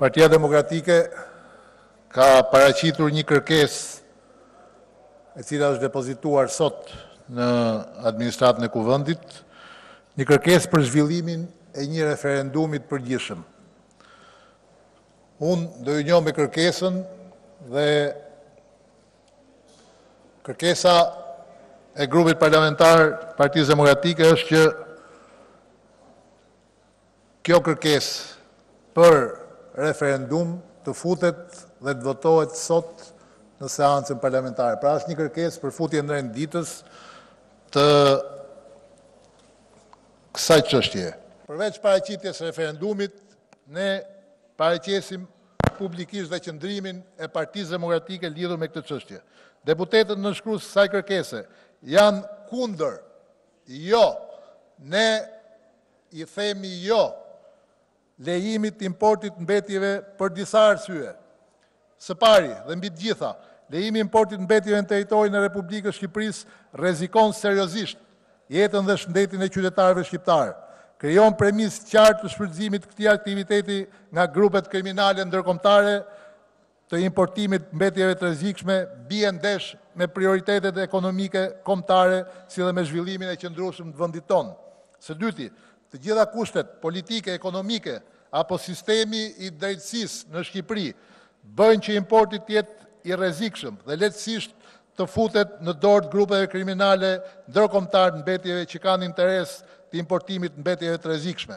Partia Demokratike ka paraqitur një kërkesë e cila është depozituar sot në administratën e Kuvendit, një kërkesë për zhvillimin e një referendumi të përgjithshëm. Unë do ju njoh me kërkesën dhe kërkesa e grupit parlamentar Partisë Demokratike është që Kjo kërkesë për referendum të futet dhe të votohet sot në seancën parlamentare. Pra është një kërkesë për futje në rend ditës të kësaj çështjeje. Përveç paraqitjes së referendumit, ne paraqesim publikisht dhe qëndrimin e Partisë Demokratike lidhur me këtë çështje. Deputetët nënshkrues të kësaj kërkese janë kundër. Jo, ne I themi jo lejimit të importit të mbetjeve për disa arsye. Së pari, dhe mbi të gjitha, lejimi i importit të mbetjeve në territorin e Republikës së Shqipërisë rrezikon seriozisht jetën dhe shëndetin e qytetarëve shqiptarë, krijon premisë të qartë të shfrytëzimit të këtij aktiviteti nga grupet kriminale ndërkombëtare, të importimit mbetjeve të rrezikshme bie ndesh me prioritetet ekonomike kombëtare si dhe me zhvillimin e qëndrueshëm të vendit tonë. Së dyti, të gjitha kushtet politike, ekonomike apo sistemi i drejtësisë në Shqipëri bëjnë që importi të jetë i rrezikshëm dhe lehtësisht të futet në dorë të grupeve kriminale ndërkombëtare të mbetjeve që kanë interes të importimit mbetjeve të rrezikshme.